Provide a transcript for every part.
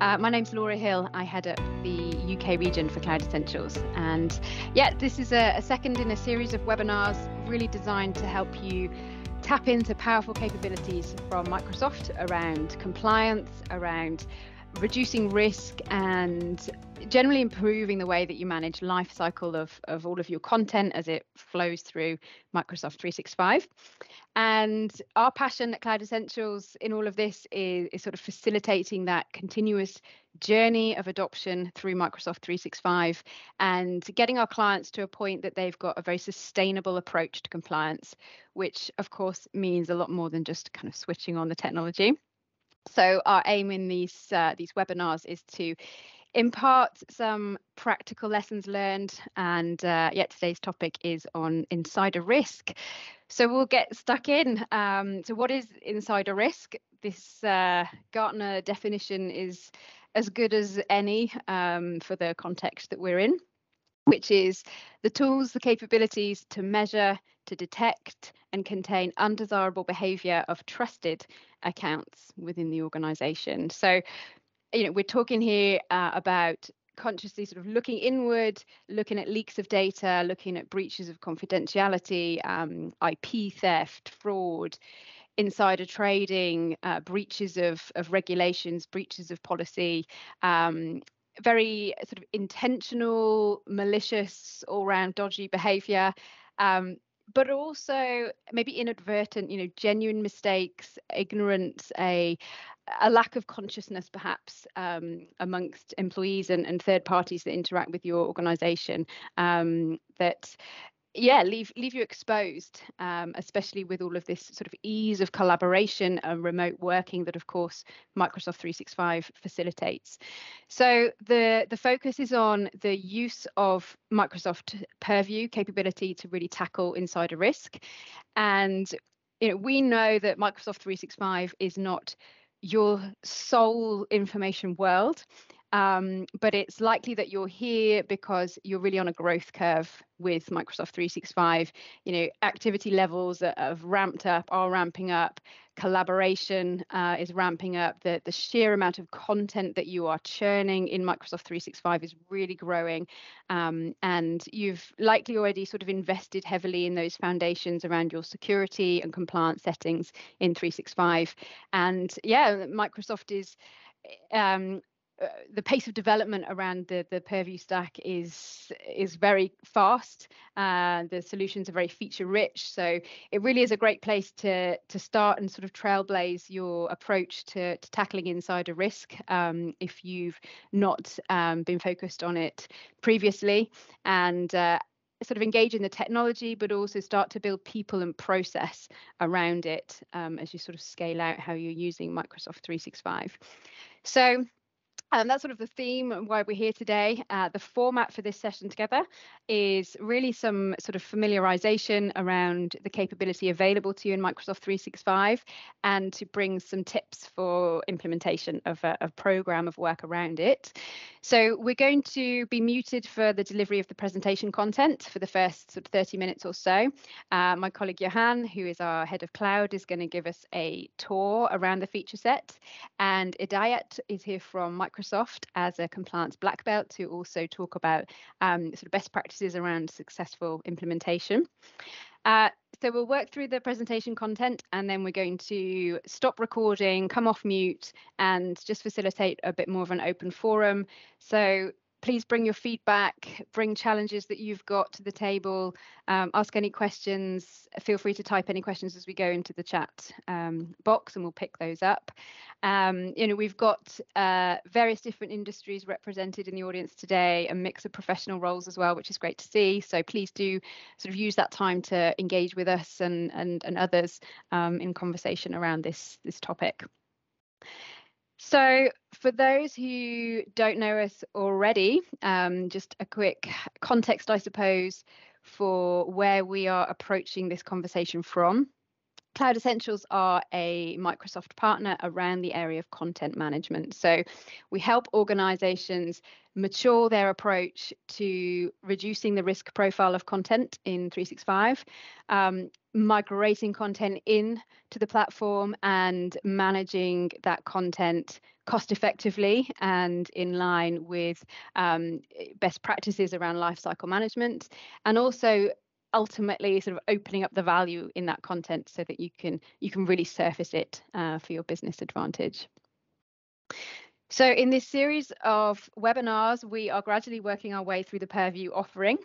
Uh, my name's Laura Hill. I head up the UK region for Cloud Essentials. And yeah, this is a, a second in a series of webinars really designed to help you tap into powerful capabilities from Microsoft around compliance, around reducing risk and generally improving the way that you manage life cycle of, of all of your content as it flows through Microsoft 365. And our passion at Cloud Essentials in all of this is, is sort of facilitating that continuous journey of adoption through Microsoft 365 and getting our clients to a point that they've got a very sustainable approach to compliance, which of course means a lot more than just kind of switching on the technology. So our aim in these uh, these webinars is to impart some practical lessons learned and uh, yet today's topic is on insider risk. So we'll get stuck in. Um, so what is insider risk? This uh, gartner definition is as good as any um, for the context that we're in which is the tools the capabilities to measure to detect and contain undesirable behavior of trusted accounts within the organization. So, you know, we're talking here uh, about consciously sort of looking inward, looking at leaks of data, looking at breaches of confidentiality, um, IP theft, fraud, insider trading, uh, breaches of, of regulations, breaches of policy, um, very sort of intentional, malicious, all round dodgy behavior. Um, but also maybe inadvertent you know genuine mistakes ignorance a a lack of consciousness perhaps um, amongst employees and, and third parties that interact with your organization um, that yeah leave leave you exposed um, especially with all of this sort of ease of collaboration and remote working that of course microsoft 365 facilitates. So the the focus is on the use of microsoft purview capability to really tackle insider risk. And you know we know that microsoft 365 is not your sole information world um, but it's likely that you're here because you're really on a growth curve with Microsoft 365. You know, activity levels have ramped up, are ramping up. Collaboration uh, is ramping up. The, the sheer amount of content that you are churning in Microsoft 365 is really growing. Um, and you've likely already sort of invested heavily in those foundations around your security and compliance settings in 365. And yeah, Microsoft is um, uh, the pace of development around the the purview stack is is very fast uh, the solutions are very feature rich so it really is a great place to to start and sort of trailblaze your approach to, to tackling insider risk um, if you've not um, been focused on it previously and uh, sort of engage in the technology, but also start to build people and process around it um, as you sort of scale out how you're using Microsoft 365. So and that's sort of the theme and why we're here today. Uh, the format for this session together is really some sort of familiarization around the capability available to you in Microsoft 365 and to bring some tips for implementation of a, a program of work around it. So we're going to be muted for the delivery of the presentation content for the first sort of 30 minutes or so. Uh, my colleague Johann, who is our head of cloud, is going to give us a tour around the feature set. And Idayat is here from Microsoft Microsoft as a compliance black belt to also talk about um, sort of best practices around successful implementation. Uh, so we'll work through the presentation content and then we're going to stop recording, come off mute and just facilitate a bit more of an open forum. So please bring your feedback, bring challenges that you've got to the table, um, ask any questions. Feel free to type any questions as we go into the chat um, box and we'll pick those up. Um, you know, we've got uh, various different industries represented in the audience today, a mix of professional roles as well, which is great to see. So please do sort of use that time to engage with us and, and, and others um, in conversation around this, this topic. So, for those who don't know us already, um, just a quick context, I suppose, for where we are approaching this conversation from. Cloud Essentials are a Microsoft partner around the area of content management. So we help organizations mature their approach to reducing the risk profile of content in 365, um, migrating content in to the platform and managing that content cost effectively and in line with um, best practices around lifecycle management and also ultimately sort of opening up the value in that content so that you can you can really surface it uh, for your business advantage. So in this series of webinars, we are gradually working our way through the Purview offering.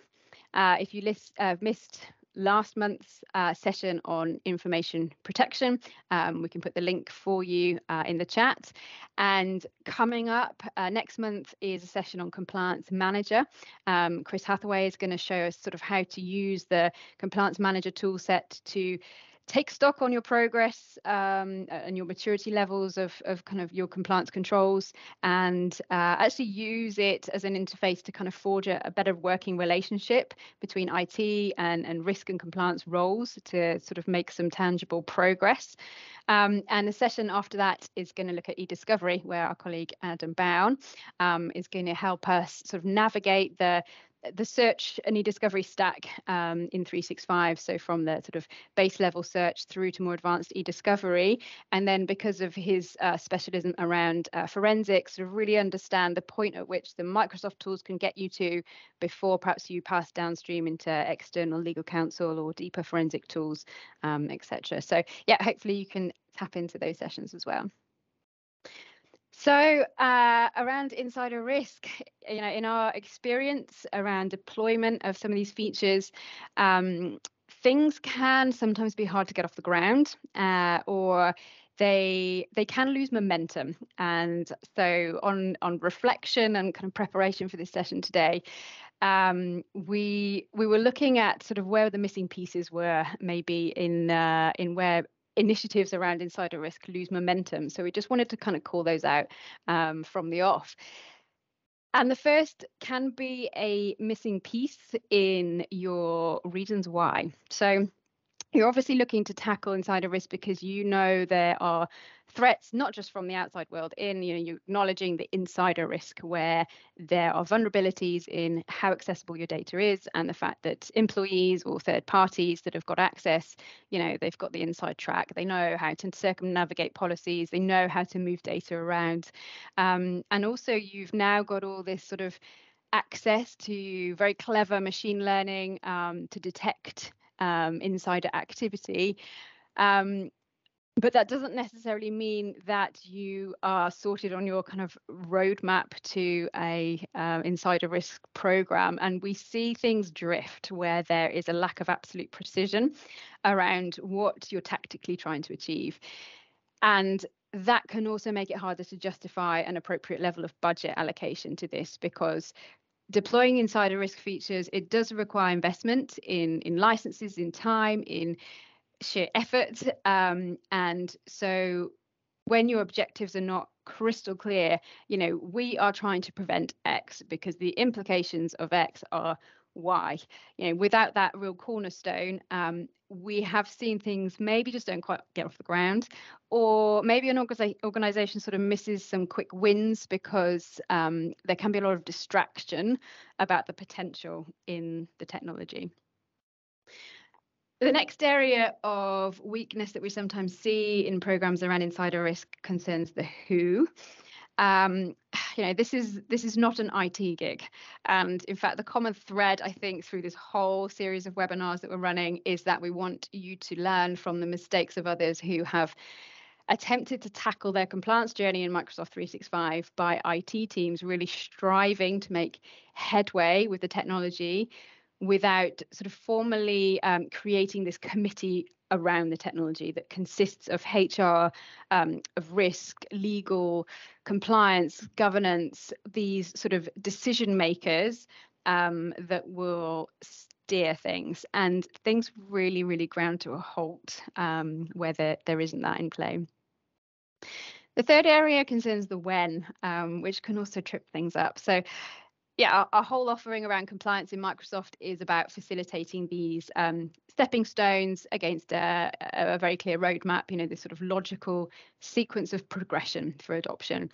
Uh, if you list, uh, missed last month's uh, session on information protection. Um, we can put the link for you uh, in the chat. And coming up uh, next month is a session on Compliance Manager. Um, Chris Hathaway is going to show us sort of how to use the Compliance Manager toolset to take stock on your progress um, and your maturity levels of, of kind of your compliance controls and uh, actually use it as an interface to kind of forge a, a, better working relationship between IT and, and risk and compliance roles to sort of make some tangible progress. Um, and the session after that is going to look at e-discovery, where our colleague Adam Bown um, is going to help us sort of navigate the the search and e-discovery stack um, in 365 so from the sort of base level search through to more advanced e-discovery. And then because of his uh, specialism around uh, forensics really understand the point at which the microsoft tools can get you to before perhaps you pass downstream into external legal counsel or deeper forensic tools um, etc so yeah hopefully you can tap into those sessions as well so uh, around insider risk, you know, in our experience around deployment of some of these features, um, things can sometimes be hard to get off the ground, uh, or they they can lose momentum. And so on on reflection and kind of preparation for this session today, um, we we were looking at sort of where the missing pieces were, maybe in uh, in where initiatives around insider risk lose momentum. So we just wanted to kind of call those out um, from the off. And the first can be a missing piece in your reasons why. So you're obviously looking to tackle insider risk because you know there are threats not just from the outside world in you know you're acknowledging the insider risk where there are vulnerabilities in how accessible your data is and the fact that employees or third parties that have got access you know they've got the inside track. They know how to circumnavigate policies. They know how to move data around. Um, and also you've now got all this sort of access to very clever machine learning um, to detect um, insider activity. Um, but that doesn't necessarily mean that you are sorted on your kind of roadmap to a uh, insider risk program and we see things drift where there is a lack of absolute precision around what you're tactically trying to achieve and that can also make it harder to justify an appropriate level of budget allocation to this because deploying insider risk features, it does require investment in, in licenses, in time, in sheer effort. Um, and so when your objectives are not crystal clear, you know, we are trying to prevent X because the implications of X are Y. You know, without that real cornerstone, um, we have seen things maybe just don't quite get off the ground, or maybe an organization sort of misses some quick wins because um, there can be a lot of distraction about the potential in the technology. The next area of weakness that we sometimes see in programs around insider risk concerns the who um, you know this is this is not an IT gig. And in fact the common thread I think through this whole series of webinars that we're running is that we want you to learn from the mistakes of others who have attempted to tackle their compliance journey in Microsoft 365 by IT teams really striving to make headway with the technology without sort of formally um, creating this committee around the technology that consists of HR, um, of risk, legal, compliance, governance, these sort of decision makers um, that will steer things. And things really, really ground to a halt um, where there, there isn't that in play. The third area concerns the when, um, which can also trip things up. So yeah, our, our, whole offering around compliance in Microsoft is about facilitating these um, stepping stones against a, a, very clear roadmap, you know, this sort of logical sequence of progression for adoption.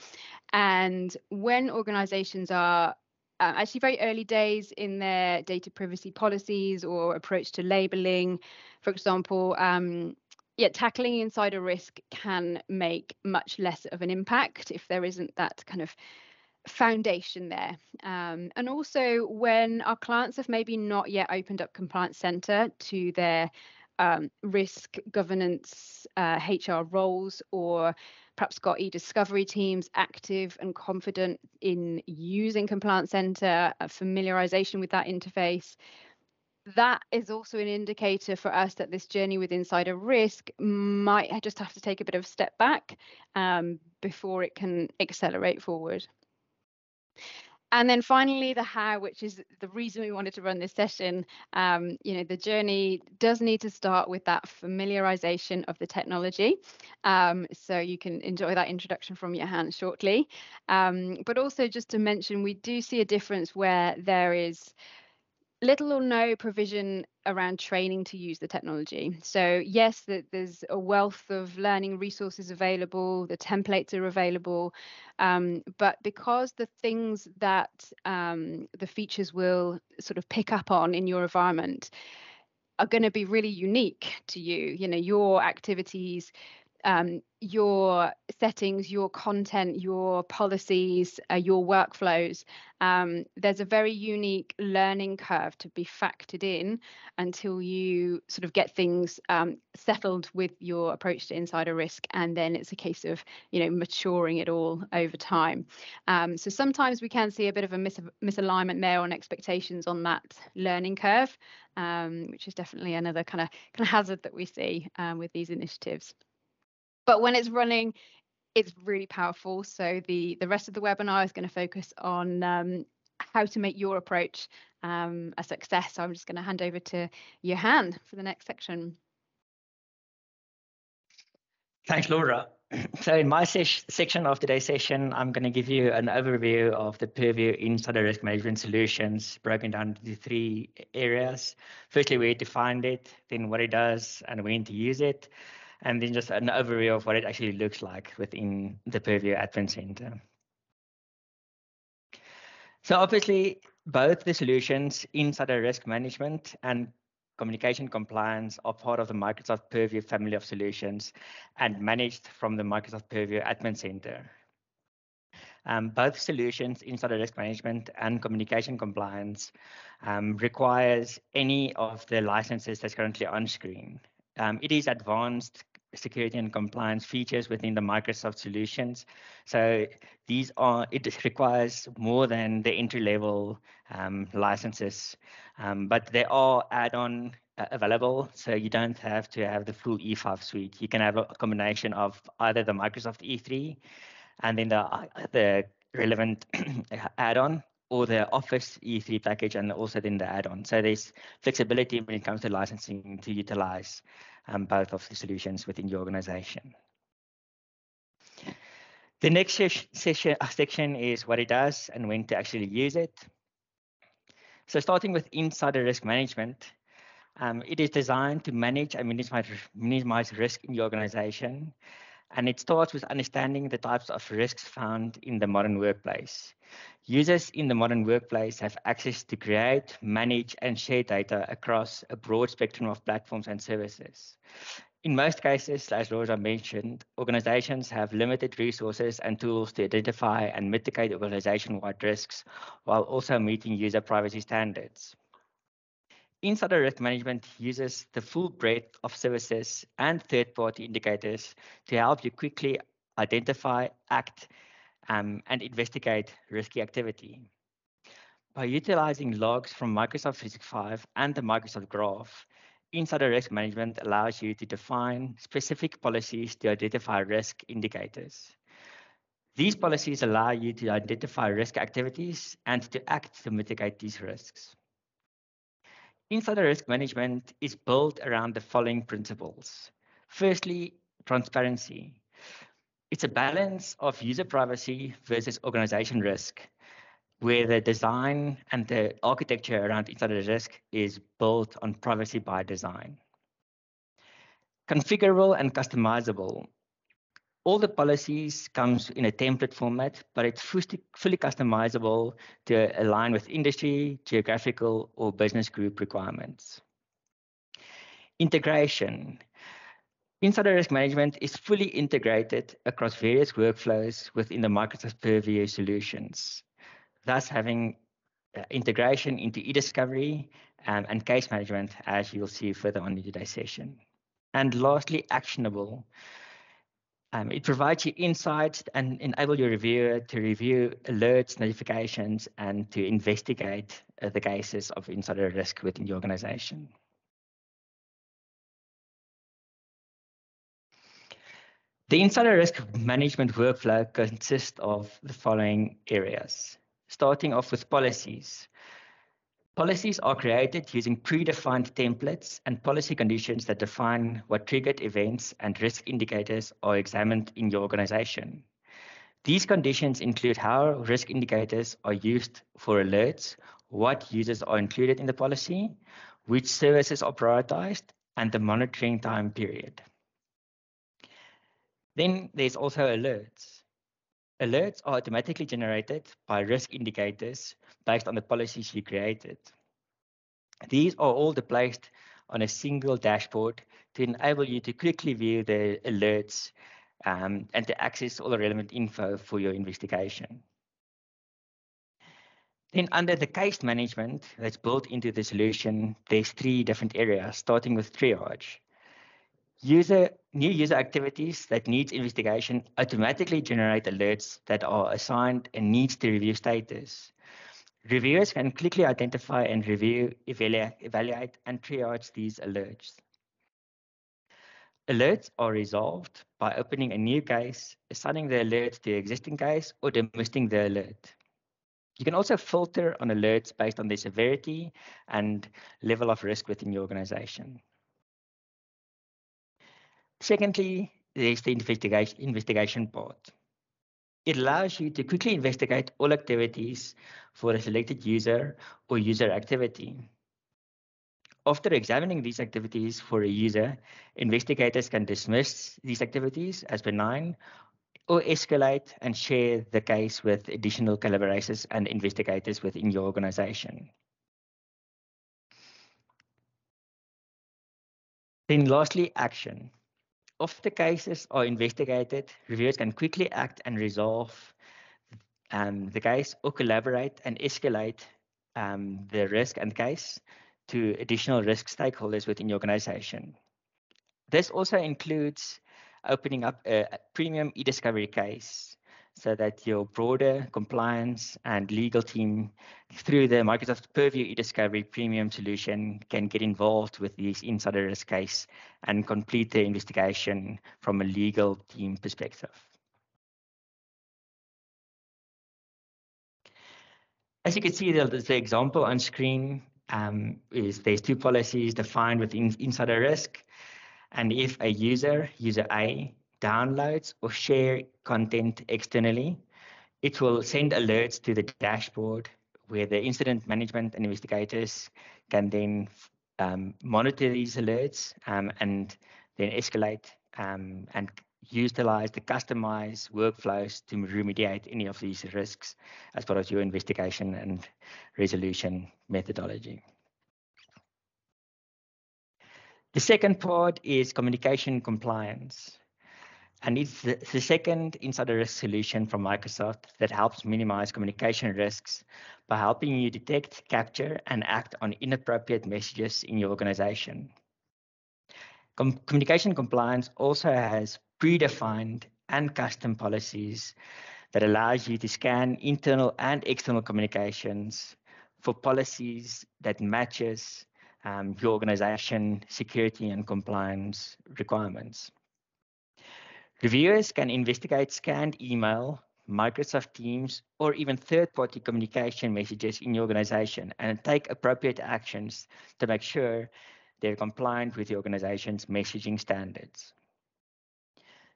And when organizations are uh, actually very early days in their data privacy policies or approach to labeling, for example, um, yeah, tackling insider risk can make much less of an impact if there isn't that kind of foundation there. Um, and also when our clients have maybe not yet opened up Compliance Center to their um, risk governance uh, HR roles or perhaps got e-discovery teams active and confident in using Compliance Center, familiarization with that interface. That is also an indicator for us that this journey with insider risk might just have to take a bit of a step back um, before it can accelerate forward. And then finally, the how, which is the reason we wanted to run this session. Um, you know, the journey does need to start with that familiarization of the technology. Um, so you can enjoy that introduction from Johann shortly. Um, but also just to mention, we do see a difference where there is little or no provision around training to use the technology. So yes, there's a wealth of learning resources available, the templates are available, um, but because the things that um, the features will sort of pick up on in your environment are going to be really unique to you, you know, your activities, um, your settings, your content, your policies, uh, your workflows. Um, there's a very unique learning curve to be factored in until you sort of get things um, settled with your approach to insider risk, and then it's a case of you know maturing it all over time. Um, so sometimes we can see a bit of a mis- misalignment there on expectations on that learning curve, um, which is definitely another kind of kind of hazard that we see um, with these initiatives but when it's running it's really powerful. So the the rest of the webinar is going to focus on um, how to make your approach um, a success. So i'm just going to hand over to johann for the next section. Thanks laura. So in my se- section of today's session i'm going to give you an overview of the purview insider risk management solutions broken down into three areas. Firstly where to find it then what it does and when to use it and then just an overview of what it actually looks like within the Purview Admin Center. So obviously, both the solutions, insider risk management and communication compliance are part of the Microsoft Purview family of solutions and managed from the Microsoft Purview Admin Center. Um, both solutions, insider risk management and communication compliance, um, requires any of the licenses that's currently on screen. Um, it is advanced security and compliance features within the Microsoft solutions. So these are, it requires more than the entry level um, licenses, um, but there are add-on uh, available. So you don't have to have the full E5 suite. You can have a combination of either the Microsoft E3 and then the, uh, the relevant add-on or the Office E3 package and also then the add-on. So there's flexibility when it comes to licensing to utilize um, both of the solutions within your organization. The next session, uh, section is what it does and when to actually use it. So starting with insider risk management, um, it is designed to manage and minimize, minimize risk in your organization. And it starts with understanding the types of risks found in the modern workplace. Users in the modern workplace have access to create, manage, and share data across a broad spectrum of platforms and services. In most cases, as Laura mentioned, organizations have limited resources and tools to identify and mitigate organization-wide risks while also meeting user privacy standards. Insider risk management uses the full breadth of services and third-party indicators to help you quickly identify, act, um, and investigate risky activity. By utilizing logs from Microsoft 365 and the Microsoft Graph, Insider Risk Management allows you to define specific policies to identify risk indicators. These policies allow you to identify risk activities and to act to mitigate these risks. Insider risk management is built around the following principles. Firstly, transparency. It's a balance of user privacy versus organization risk. where the design and the architecture around insider risk is built on privacy by design. Configurable and customizable. All the policies comes in a template format, but it's fully customizable to align with industry, geographical, or business group requirements. Integration. Insider risk management is fully integrated across various workflows within the Microsoft Purview solutions, thus having uh, integration into e-discovery um, and case management, as you'll see further on in today's session. And lastly, actionable. Um, it provides you insights and enable your reviewer to review alerts, notifications, and to investigate uh, the cases of insider risk within the organization. The insider risk management workflow consists of the following areas, starting off with policies. Policies are created using predefined templates and policy conditions that define what triggered events and risk indicators are examined in your organization. These conditions include how risk indicators are used for alerts, what users are included in the policy, which services are prioritized, and the monitoring time period. Then there's also alerts. Alerts are automatically generated by risk indicators based on the policies you created. These are all placed on a single dashboard to enable you to quickly view the alerts um, and to access all the relevant info for your investigation. Then under the case management that's built into the solution, there's three different areas, starting with triage. User new user activities that needs investigation automatically generate alerts that are assigned and needs to review status. Reviewers can quickly identify and review, evaluate, evaluate and triage these alerts. Alerts are resolved by opening a new case, assigning the alert to the existing case, or dismissing the alert. You can also filter on alerts based on their severity and level of risk within your organization. Secondly, there's the investigation, investigation part. It allows you to quickly investigate all activities for a selected user or user activity. After examining these activities for a user, investigators can dismiss these activities as benign or escalate and share the case with additional collaborators and investigators within your organization. Then lastly, action. If the cases are investigated, reviewers can quickly act and resolve um, the case or collaborate and escalate um, the risk and case to additional risk stakeholders within your organization. This also includes opening up a, premium e-discovery case so that your broader compliance and legal team through the Microsoft Purview e-discovery premium solution can get involved with these insider risk case and complete the investigation from a legal team perspective. As you can see, the, the example on screen um, is there's two policies defined within insider risk. And if a user, user A, downloads or share content externally, it will send alerts to the dashboard where the incident management and investigators can then um, monitor these alerts um, and then escalate um, and utilize the customized workflows to remediate any of these risks as part of your investigation and resolution methodology. The second part is communication compliance. And it's the, the second insider risk solution from Microsoft that helps minimize communication risks by helping you detect, capture, and act on inappropriate messages in your organization. Com communication compliance also has predefined and custom policies that allows you to scan internal and external communications for policies that matches um, your organization security and compliance requirements. Reviewers can investigate scanned email, Microsoft Teams, or even third-party communication messages in your organization and take appropriate actions to make sure they're compliant with the organization's messaging standards.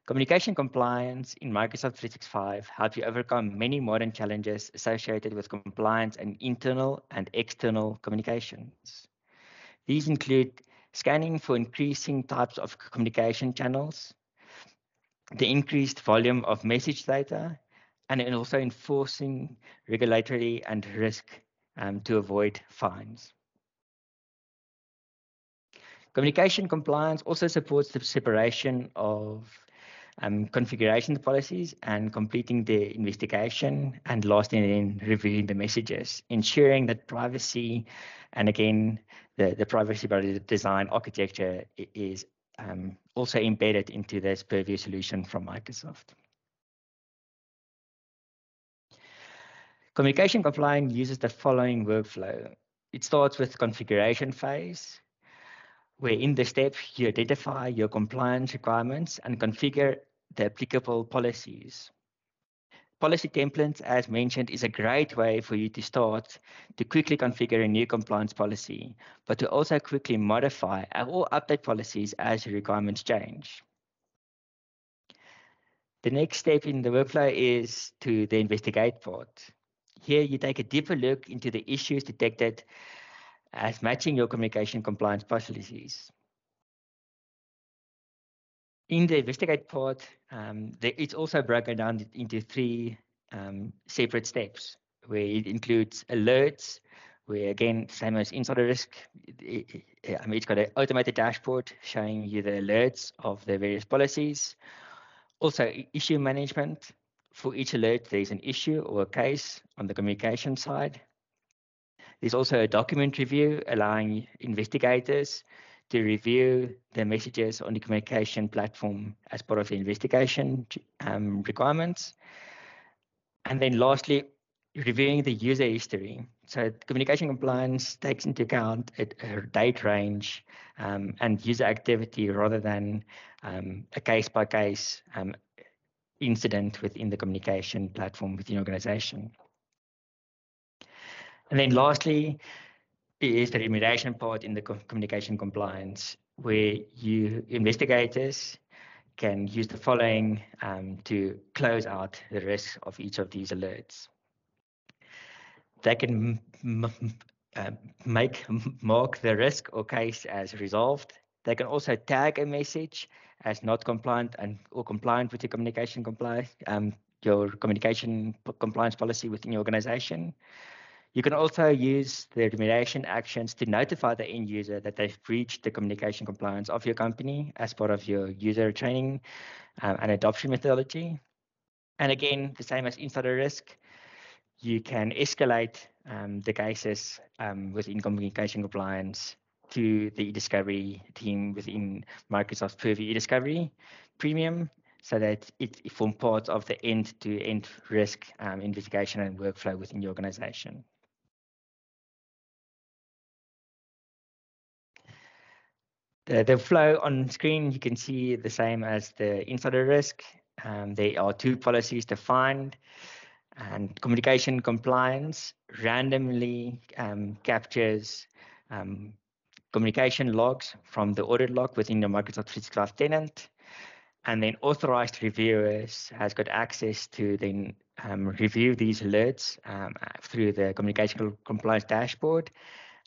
Communication compliance in Microsoft 365 helps you overcome many modern challenges associated with compliance and internal and external communications. These include scanning for increasing types of communication channels, the increased volume of message data, and also enforcing regulatory and risk um, to avoid fines. Communication compliance also supports the separation of um, configuration policies and completing the investigation and lastly then reviewing the messages, ensuring that privacy and again the, the privacy by design architecture is um, also embedded into this purview solution from Microsoft. Communication compliance uses the following workflow. It starts with configuration phase, where in the step you identify your compliance requirements and configure the applicable policies. Policy templates, as mentioned, is a great way for you to start to quickly configure a new compliance policy, but to also quickly modify or update policies as your requirements change. The next step in the workflow is to the investigate part. Here you take a deeper look into the issues detected as matching your communication compliance policies. In the investigate part, um, the, it's also broken down into three um, separate steps, where it includes alerts, where again, same as insider risk, it, it, I mean, it's got an automated dashboard showing you the alerts of the various policies. Also, issue management. For each alert, there's an issue or a case on the communication side. There's also a document review allowing investigators to review the messages on the communication platform as part of the investigation um, requirements. And then lastly, reviewing the user history. So communication compliance takes into account a, a date range um, and user activity rather than um, a case-by-case um, incident within the communication platform within organization. And then lastly, is the remediation part in the communication compliance, where you investigators can use the following um, to close out the risk of each of these alerts. They can uh, make mark the risk or case as resolved. They can also tag a message as not compliant and or compliant with your communication compliance, um, your communication compliance policy within your organization. You can also use the remediation actions to notify the end user that they've breached the communication compliance of your company as part of your user training um, and adoption methodology. And again, the same as insider risk, you can escalate um, the cases um, within communication compliance to the e-discovery team within Microsoft Purview eDiscovery Premium so that it forms part of the end-to-end risk um, investigation and workflow within the organization. The, the flow on screen, you can see the same as the insider risk. Um, there are two policies defined and communication compliance randomly um, captures um, communication logs from the audit log within the Microsoft 365 tenant. And then authorized reviewers has got access to then um, review these alerts um, through the communication compliance dashboard.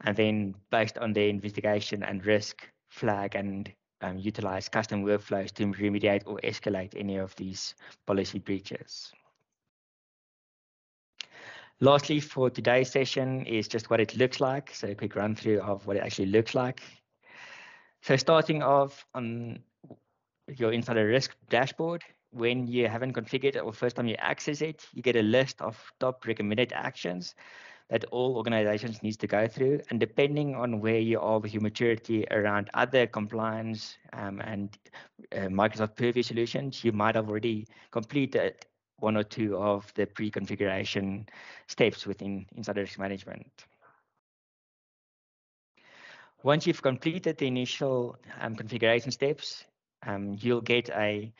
And then based on the investigation and risk, flag and um, utilize custom workflows to remediate or escalate any of these policy breaches. Lastly, for today's session is just what it looks like. So a quick run through of what it actually looks like. So starting off on your insider risk dashboard, when you haven't configured it or first time you access it, you get a list of top recommended actions that all organizations needs to go through. And depending on where you are with your maturity around other compliance um, and uh, Microsoft Purview solutions, you might have already completed one or two of the pre-configuration steps within Insider Risk Management. Once you've completed the initial um, configuration steps, um, you'll get a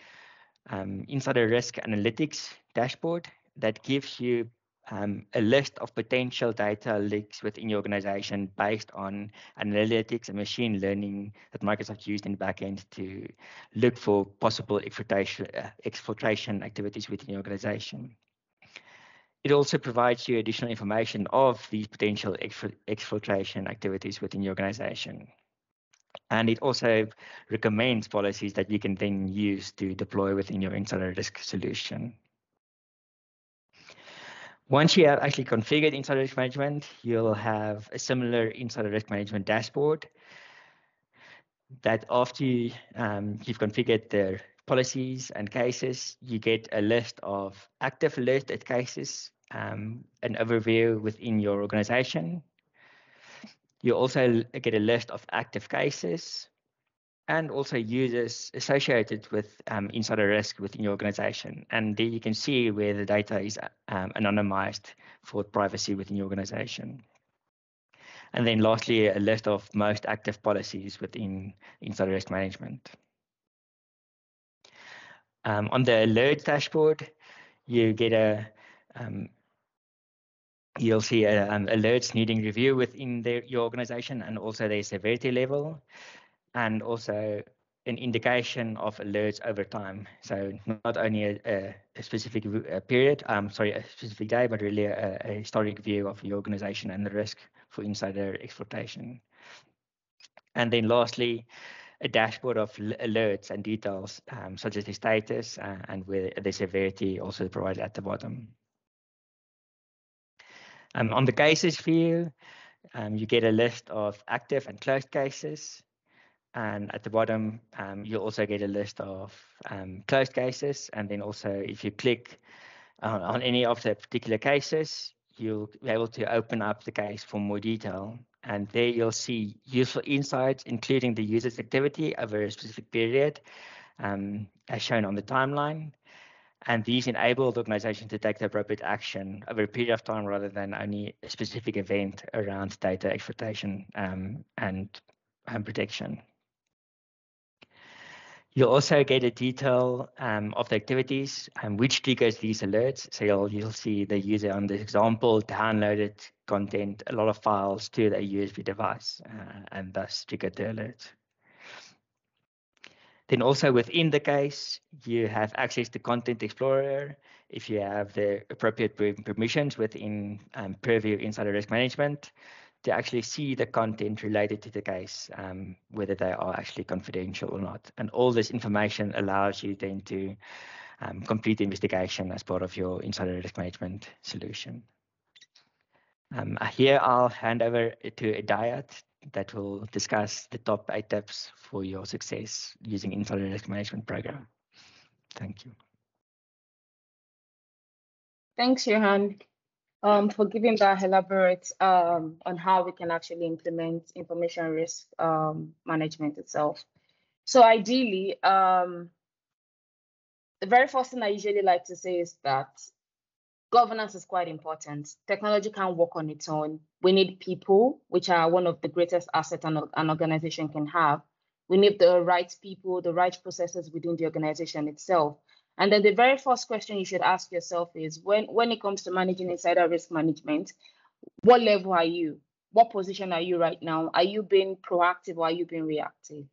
um, Insider Risk Analytics dashboard that gives you um, a list of potential data leaks within your organization based on analytics and machine learning that Microsoft used in the backend to look for possible exfiltration, uh, exfiltration activities within your organization. It also provides you additional information of these potential exfiltration activities within your organization. And it also recommends policies that you can then use to deploy within your insider risk solution. Once you have actually configured insider risk management, you'll have a similar insider risk management dashboard that after you, um, you've configured the policies and cases, you get a list of active alerted cases, um, an overview within your organization. You also get a list of active cases, and also users associated with um, insider risk within your organization. And there you can see where the data is um, anonymized for privacy within your organization. And then lastly, a list of most active policies within insider risk management. Um, on the alert dashboard, you get a um, you'll see a, um, alerts needing review within the, your organization and also their severity level and also an indication of alerts over time. So not only a, a specific a period, um, sorry, a specific day, but really a, a, historic view of the organization and the risk for insider exploitation. And then lastly, a dashboard of alerts and details, um, such as the status uh, and where the severity also provided at the bottom. Um, on the cases view, um, you get a list of active and closed cases, and at the bottom, um, you'll also get a list of um, closed cases. And then also, if you click on any of the particular cases, you'll be able to open up the case for more detail. And there you'll see useful insights, including the user's activity over a specific period, um, as shown on the timeline. And these enable the organization to take the appropriate action over a period of time rather than only a specific event around data exploitation um, and, and protection. You'll also get a detail um, of the activities and which triggers these alerts. So you'll, you'll see the user on this example downloaded content, a lot of files to a USB device uh, and thus triggered the alert. Then also within the case, you have access to Content Explorer if you have the appropriate permissions within um, Purview Insider Risk Management to actually see the content related to the case, um, whether they are actually confidential or not. And all this information allows you then to um, complete the investigation as part of your insider risk management solution. Um, here I'll hand over to Idayat that will discuss the top eight tips for your success using insider risk management program. Thank you. Thanks, Johann um, for giving that elaborate um, on how we can actually implement information risk um, management itself. So ideally, um, the very first thing I usually like to say is that governance is quite important. Technology can't work on its own. We need people, which are one of the greatest assets an, an organization can have. We need the right people, the right processes within the organization itself. And then the very first question you should ask yourself is when, when it comes to managing insider risk management, what level are you? What position are you right now? Are you being proactive or are you being reactive?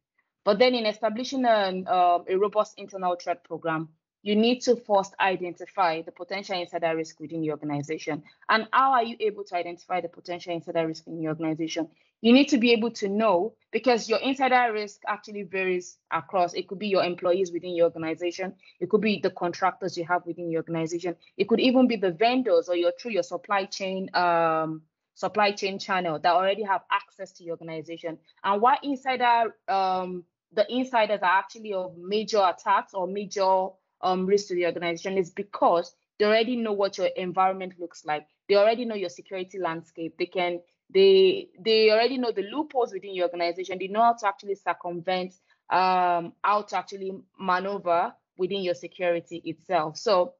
But then in establishing an, uh, a robust internal threat program, you need to first identify the potential insider risk within the organization. And how are you able to identify the potential insider risk in your organization? You need to be able to know because your insider risk actually varies across. It could be your employees within your organization. It could be the contractors you have within your organization. It could even be the vendors or your through your supply chain um, supply chain channel that already have access to your organization. And why insider um, the insiders are actually of major attacks or major um, risk to the organization is because they already know what your environment looks like. They already know your security landscape. They can they they already know the loopholes within your organization. They know how to actually circumvent, um, how to actually maneuver within your security itself. So,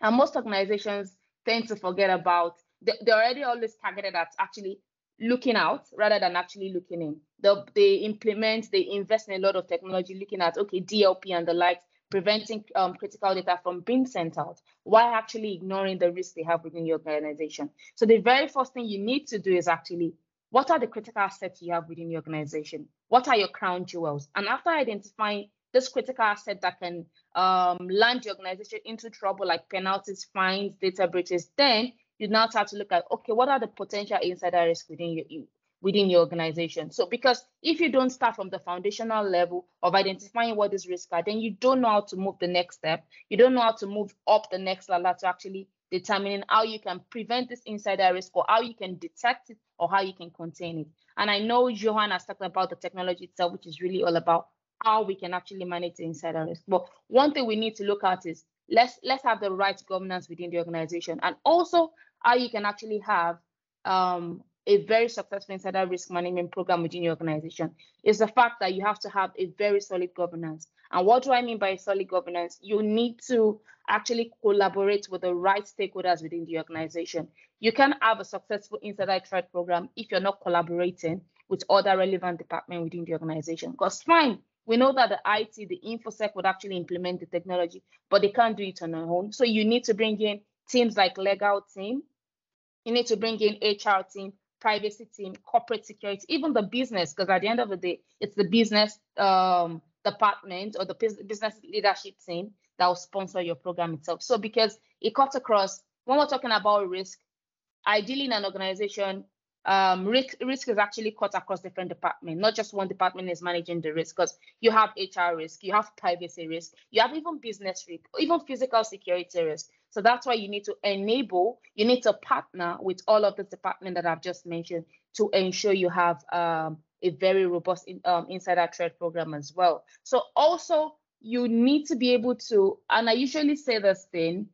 and most organizations tend to forget about they, they're already always targeted at actually looking out rather than actually looking in. They, they implement, they invest in a lot of technology, looking at okay DLP and the likes, preventing um, critical data from being sent out while actually ignoring the risks they have within your organization. So the very first thing you need to do is actually what are the critical assets you have within your organization? What are your crown jewels? And after identifying this critical asset that can um, land your organization into trouble, like penalties, fines, data breaches, then you now start to look at okay, what are the potential insider risks within your within your organization. So because if you don't start from the foundational level of identifying what these risks are, then you don't know how to move the next step. You don't know how to move up the next ladder to actually determining how you can prevent this insider risk or how you can detect it or how you can contain it. And I know Johan has talked about the technology itself, which is really all about how we can actually manage the insider risk. But one thing we need to look at is let's let's have the right governance within the organization and also how you can actually have um, a very successful insider risk management program within your organization is the fact that you have to have a very solid governance. And what do I mean by solid governance? You need to actually collaborate with the right stakeholders within the organization. You can have a successful insider threat program if you're not collaborating with other relevant departments within the organization. Because fine, we know that the IT, the InfoSec would actually implement the technology, but they can't do it on their own. So you need to bring in teams like legal team. You need to bring in HR team privacy team, corporate security, even the business, because at the end of the day, it's the business um, department or the business leadership team that will sponsor your program itself. So because it cuts across, when we're talking about risk, ideally in an organization, um, risk, risk is actually cut across different departments. Not just one department is managing the risk because you have HR risk, you have privacy risk, you have even business risk, even physical security risk. So that's why you need to enable, you need to partner with all of the departments that I've just mentioned to ensure you have um, a very robust in, um, insider threat program as well. So also you need to be able to, and I usually say this thing,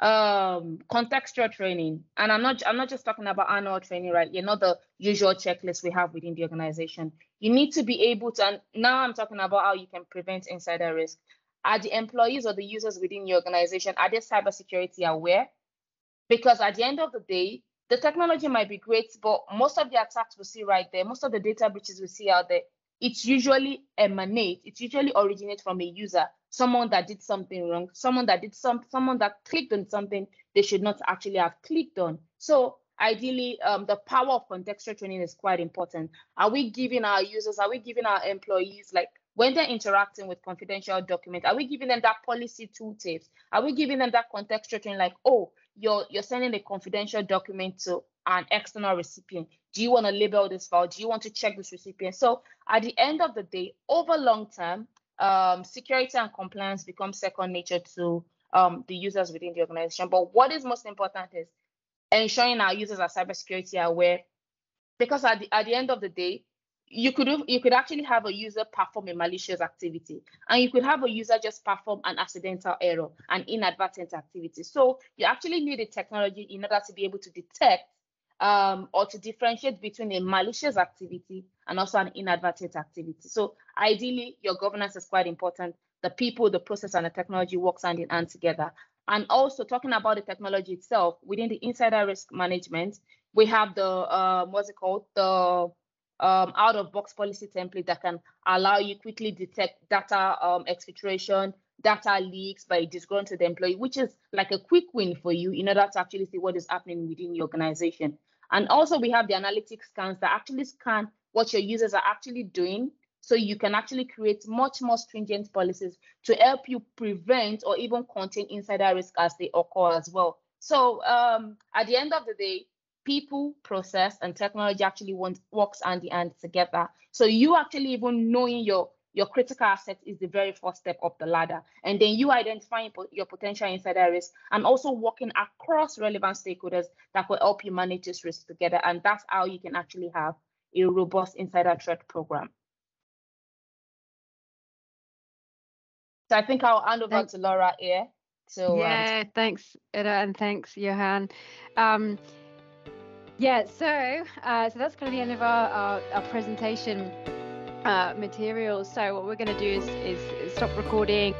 um contextual training. And i'm not i'm not just talking about annual training right? You know the usual checklist we have within the organization. You need to be able to and now i'm talking about how you can prevent insider risk. Are the employees or the users within your organization are they cybersecurity aware? Because at the end of the day the technology might be great but most of the attacks we see right there most of the data breaches we see out there it's usually emanate it usually originates from a user someone that did something wrong, someone that did some, someone that clicked on something they should not actually have clicked on. So ideally, um, the power of contextual training is quite important. Are we giving our users, are we giving our employees, like when they're interacting with confidential documents, are we giving them that policy tooltips? Are we giving them that contextual training, like, oh, you're you're sending a confidential document to an external recipient. Do you want to label this file? Do you want to check this recipient? So at the end of the day, over long term, um, security and compliance become second nature to um, the users within the organization. But what is most important is ensuring our users are cybersecurity aware, because at the at the end of the day, you could you could actually have a user perform a malicious activity, and you could have a user just perform an accidental error, an inadvertent activity. So you actually need a technology in order to be able to detect um, or to differentiate between a malicious activity and also an inadvertent activity. So ideally, your governance is quite important. The people, the process, and the technology works hand in hand together. And also talking about the technology itself, within the insider risk management, we have the um, what's it called the um, out of box policy template that can allow you quickly detect data um, exfiltration, data leaks by disgruntled employee, which is like a quick win for you in order to actually see what is happening within your organization. And also we have the analytics scans that actually scan what your users are actually doing. So you can actually create much more stringent policies to help you prevent or even contain insider risk as they occur as well. So um, at the end of the day, people, process, and technology actually want, works hand in hand together. So you actually even knowing your your critical asset is the very first step up the ladder. And then you identifying your potential insider risk and also working across relevant stakeholders that will help you manage this risk together. And that's how you can actually have a robust insider threat program. So I think I'll hand over thanks. to Laura here. So um, yeah, um, thanks, Ida, and thanks, Johann. Um, yeah, so uh, so that's kind of the end of our, our, our presentation uh, materials. So what we're going to do is, is stop recording.